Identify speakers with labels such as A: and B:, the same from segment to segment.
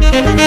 A: Baby,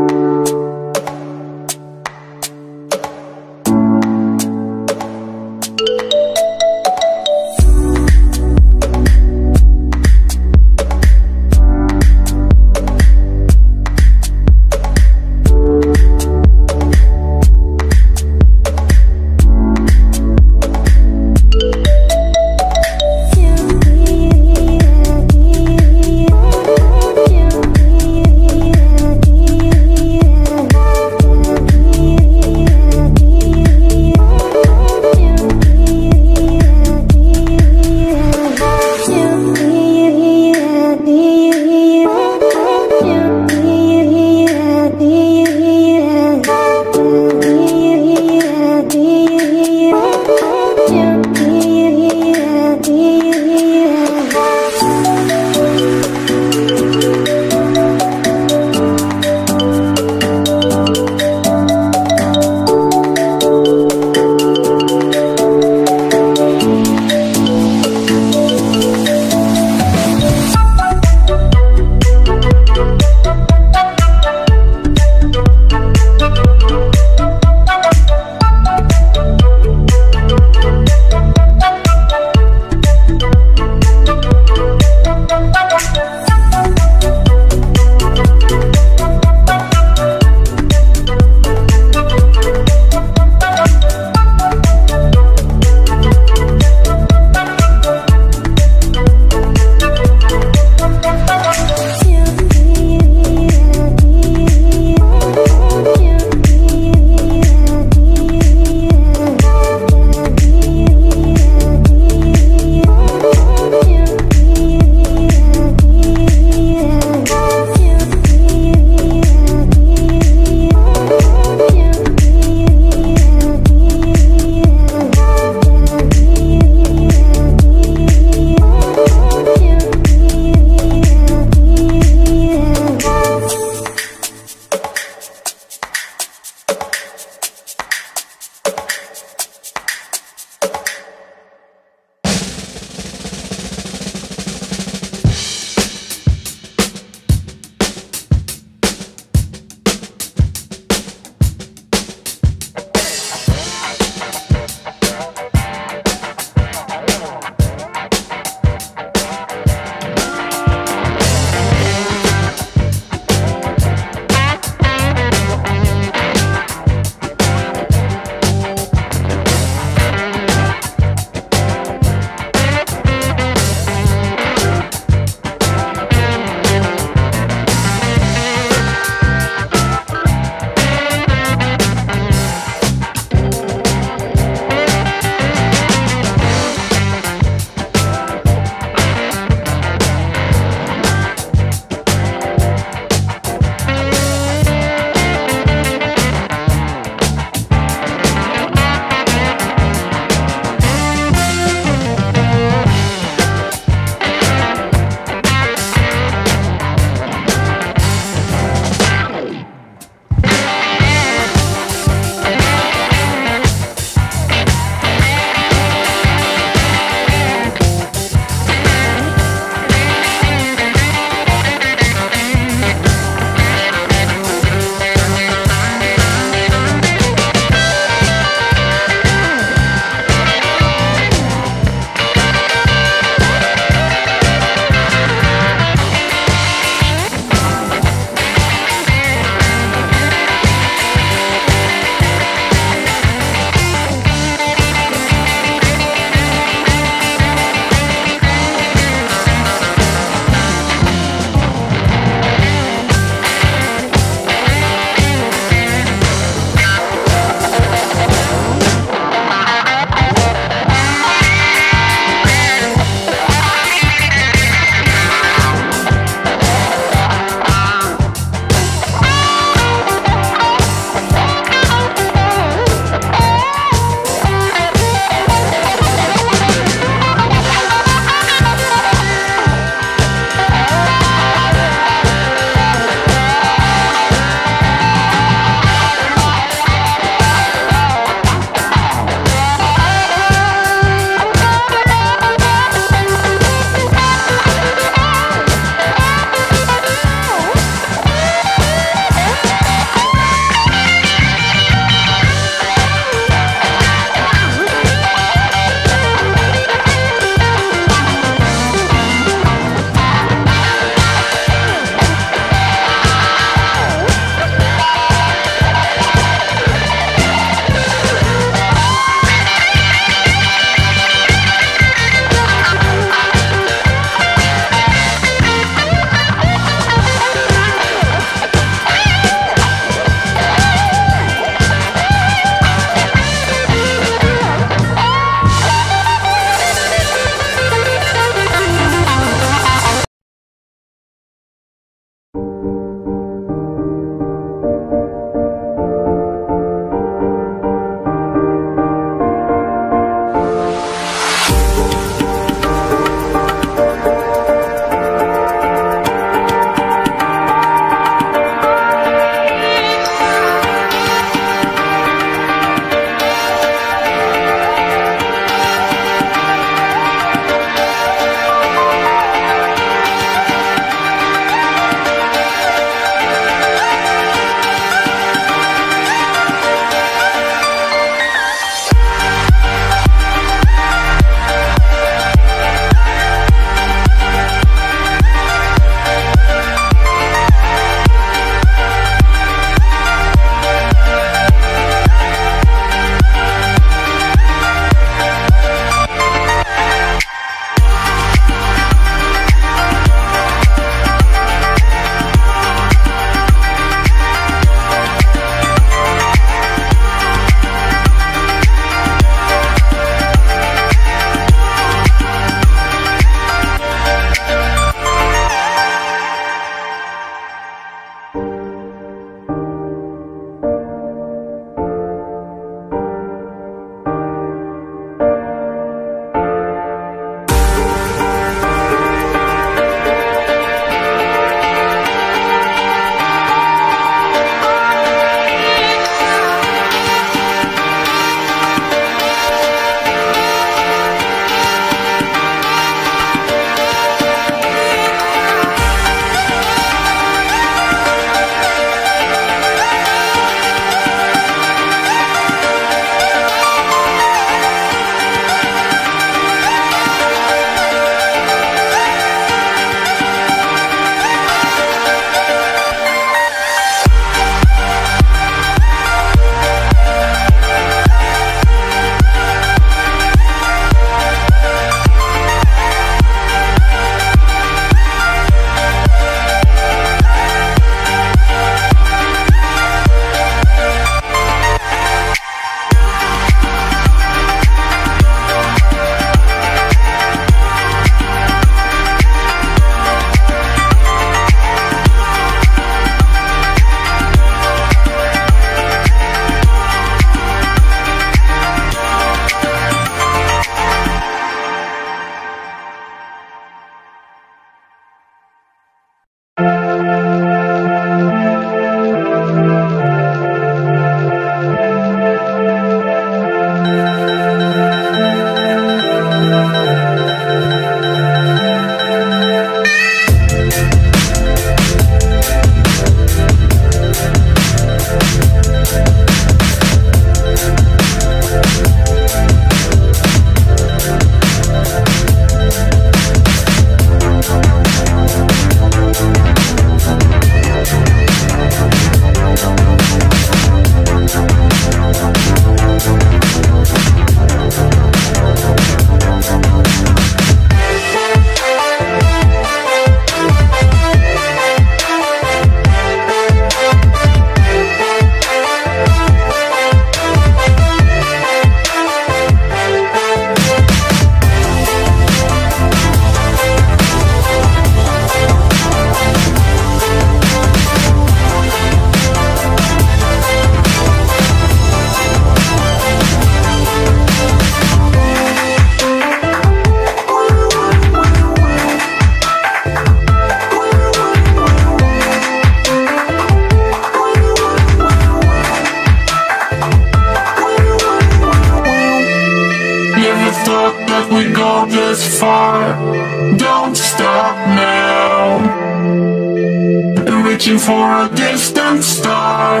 B: Reaching for a distant star.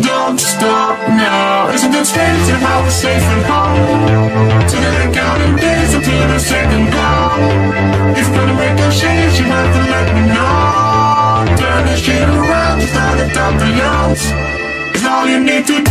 B: Don't stop now. Isn't it strange how we're safe and home? Together counting days until the second gone. If you're gonna make a change, you have to let me know. Turn the shit around, start to top the yawns. It's all you need to do.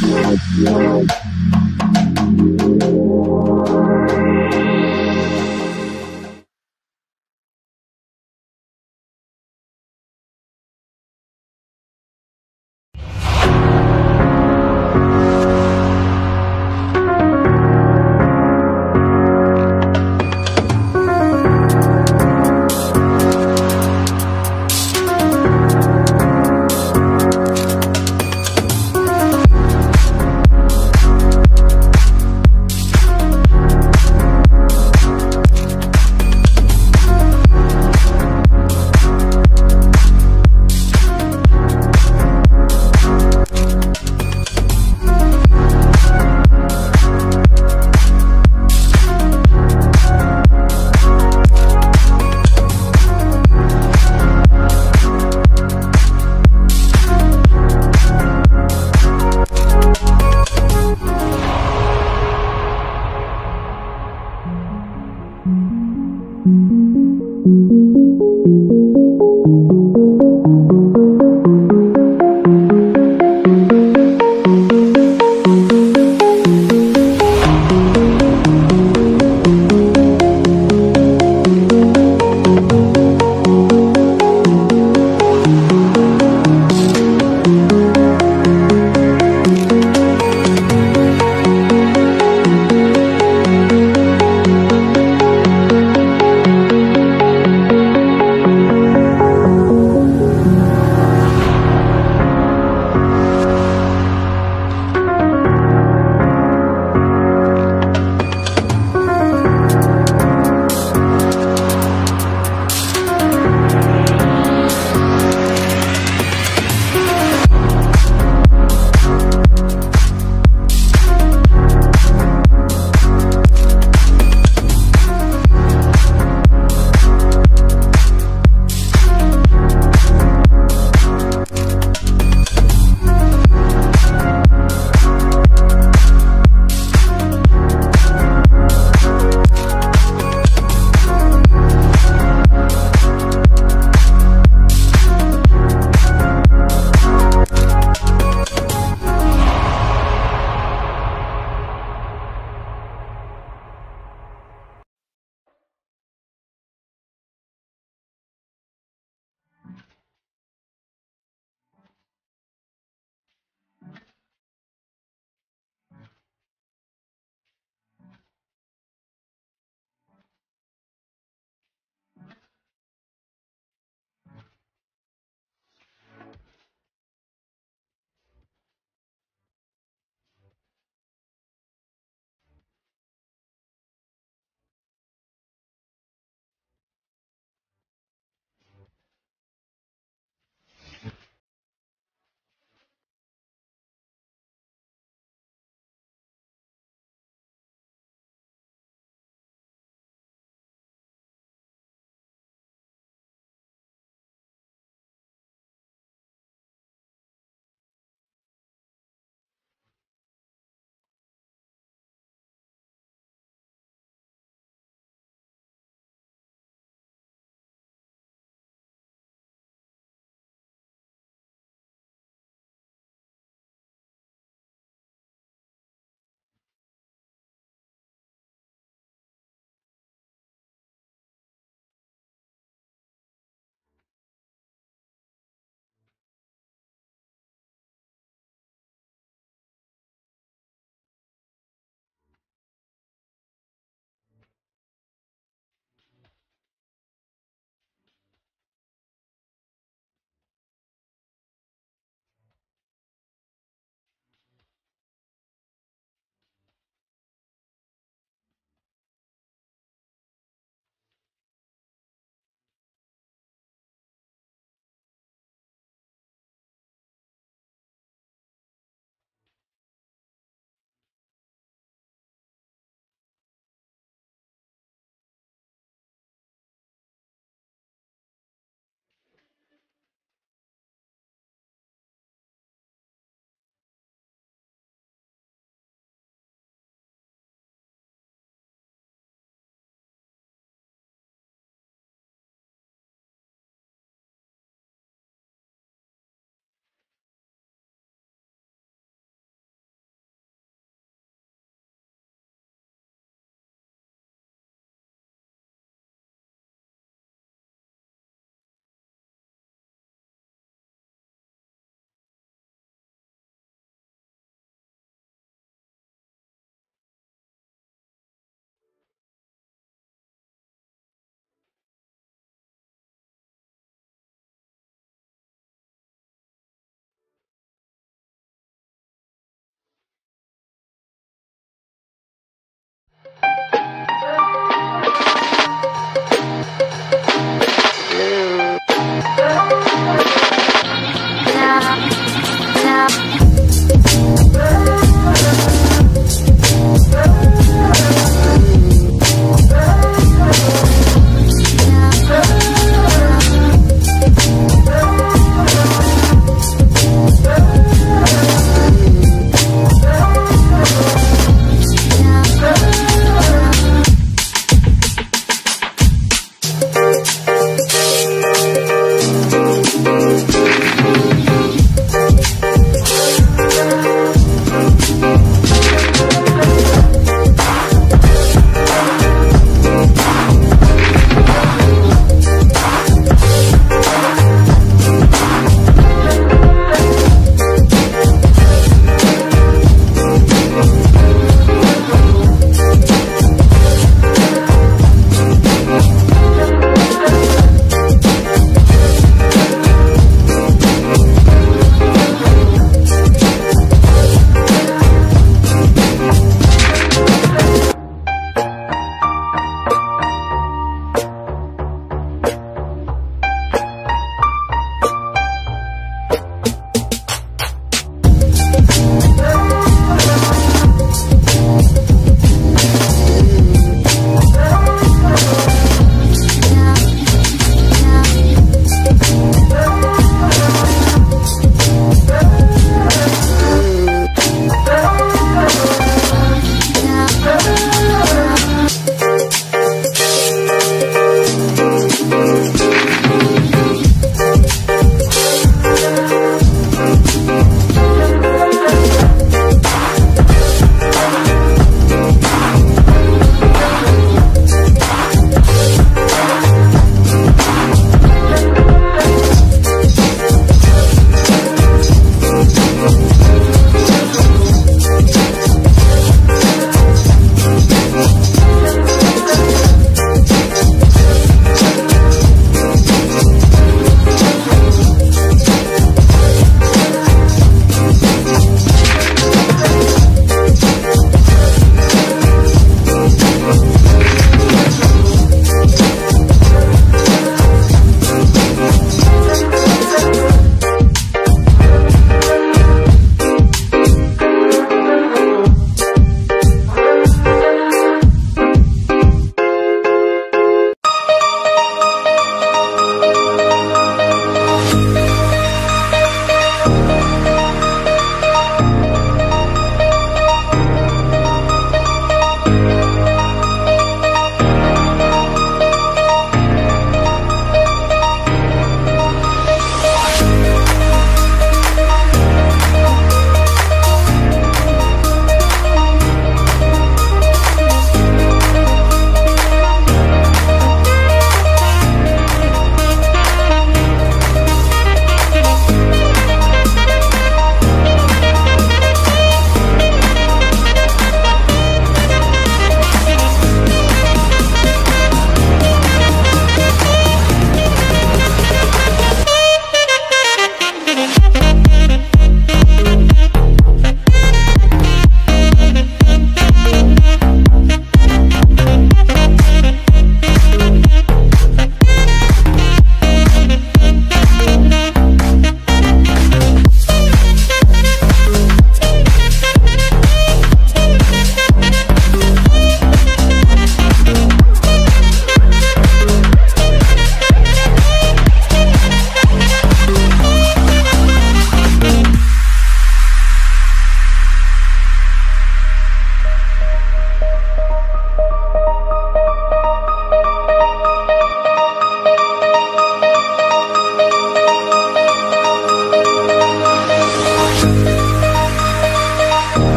B: Yeah, yeah, yeah.